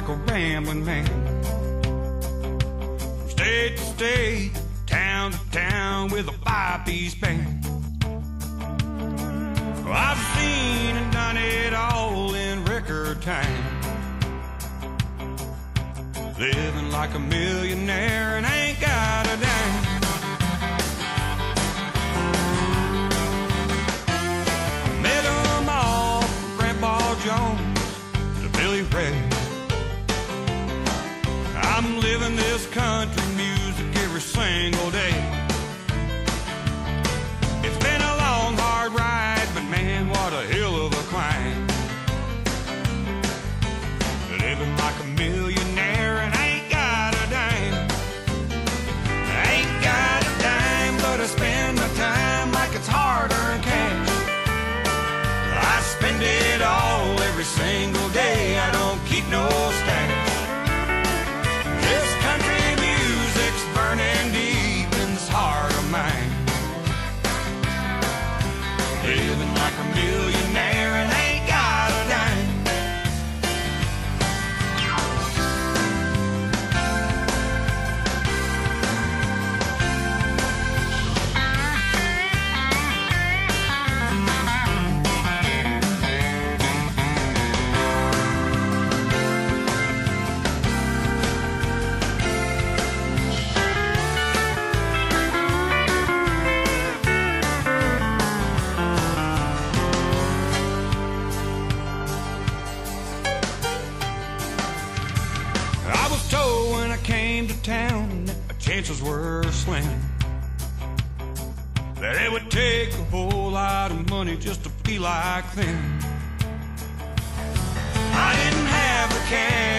like a rambling man. From state to state, town to town with a five-piece band. Well, oh, I've seen and done it all in record time. Living like a millionaire and ain't got a dime. Met 'em all Grandpa Jones to Billy Ray. I'm living this country music every single day. It's been a long, hard ride, but man, what a hill of a climb. Living like a millionaire and ain't got a dime. Ain't got a dime, but I spend my time like it's hard-earned cash. I spend it all every single day. I don't keep no chances were slim that it would take a whole lot of money just to be like them. I didn't have the cash.